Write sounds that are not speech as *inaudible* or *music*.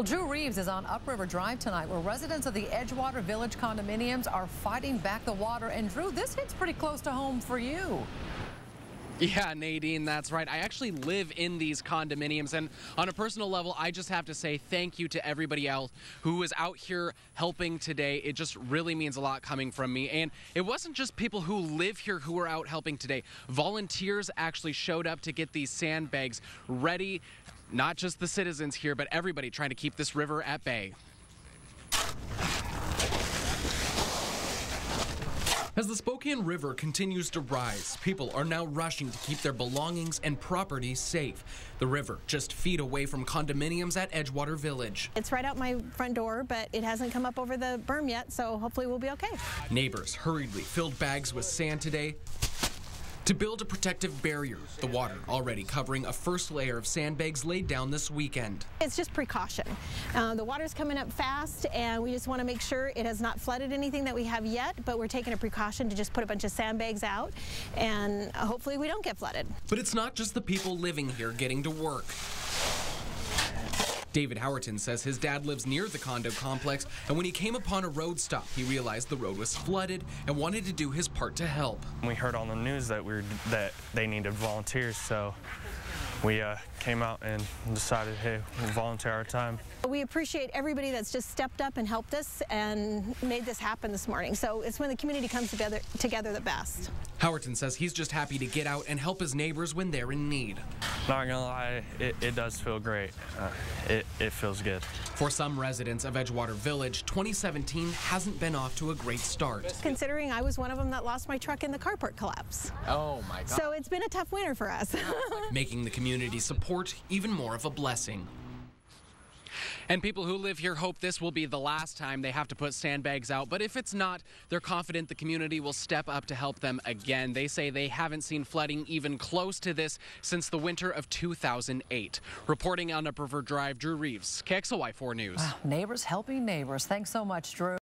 Well, Drew Reeves is on Upriver Drive tonight where residents of the Edgewater Village condominiums are fighting back the water. And Drew, this hits pretty close to home for you. Yeah, Nadine, that's right. I actually live in these condominiums, and on a personal level, I just have to say thank you to everybody else who was out here helping today. It just really means a lot coming from me. And it wasn't just people who live here who were out helping today. Volunteers actually showed up to get these sandbags ready. Not just the citizens here, but everybody trying to keep this river at bay. As the Spokane River continues to rise, people are now rushing to keep their belongings and property safe. The river just feet away from condominiums at Edgewater Village. It's right out my front door, but it hasn't come up over the berm yet, so hopefully we'll be okay. Neighbors hurriedly filled bags with sand today to build a protective barrier, the water already covering a first layer of sandbags laid down this weekend. It's just precaution. Uh, the water's coming up fast, and we just want to make sure it has not flooded anything that we have yet, but we're taking a precaution to just put a bunch of sandbags out, and hopefully we don't get flooded. But it's not just the people living here getting to work. David Howerton says his dad lives near the condo complex, and when he came upon a road stop, he realized the road was flooded and wanted to do his part to help. We heard on the news that we were, that they needed volunteers, so we uh, came out and decided, hey, we'll volunteer our time. We appreciate everybody that's just stepped up and helped us and made this happen this morning. So it's when the community comes together, together the best. Howerton says he's just happy to get out and help his neighbors when they're in need. Not gonna lie, it, it does feel great. Uh, it, it feels good. For some residents of Edgewater Village, 2017 hasn't been off to a great start. Considering I was one of them that lost my truck in the carport collapse. Oh my God. So it's been a tough winter for us. *laughs* Making the community support even more of a blessing. And people who live here hope this will be the last time they have to put sandbags out. But if it's not, they're confident the community will step up to help them again. They say they haven't seen flooding even close to this since the winter of 2008. Reporting on Upriver Drive, Drew Reeves, KXLY 4 News. Wow, neighbors helping neighbors. Thanks so much, Drew.